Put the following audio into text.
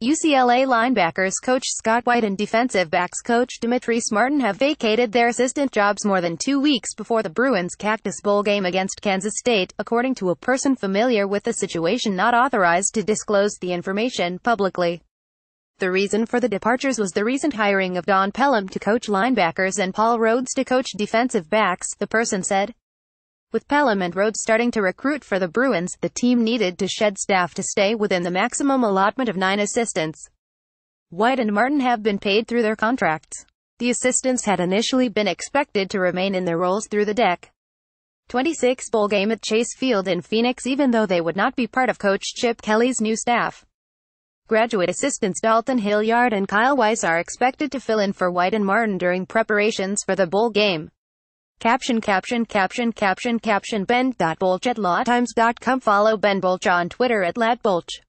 UCLA linebackers coach Scott White and defensive backs coach Demetrice Martin have vacated their assistant jobs more than two weeks before the Bruins Cactus Bowl game against Kansas State, according to a person familiar with the situation not authorized to disclose the information publicly. The reason for the departures was the recent hiring of Don Pellum to coach linebackers and Paul Rhoads to coach defensive backs, the person said. With Pellum and Rhoads starting to recruit for the Bruins, the team needed to shed staff to stay within the maximum allotment of nine assistants. White and Martin have been paid through their contracts. The assistants had initially been expected to remain in their roles through the deck. 26 bowl game at Chase Field in Phoenix even though they would not be part of Coach Chip Kelly's new staff. Graduate assistants Dalton Hilliard and Kyle Weiss are expected to fill in for White and Martin during preparations for the bowl game. Caption caption caption caption caption ben.bolch at latimes.com Follow Ben Bolch on Twitter at latbolch.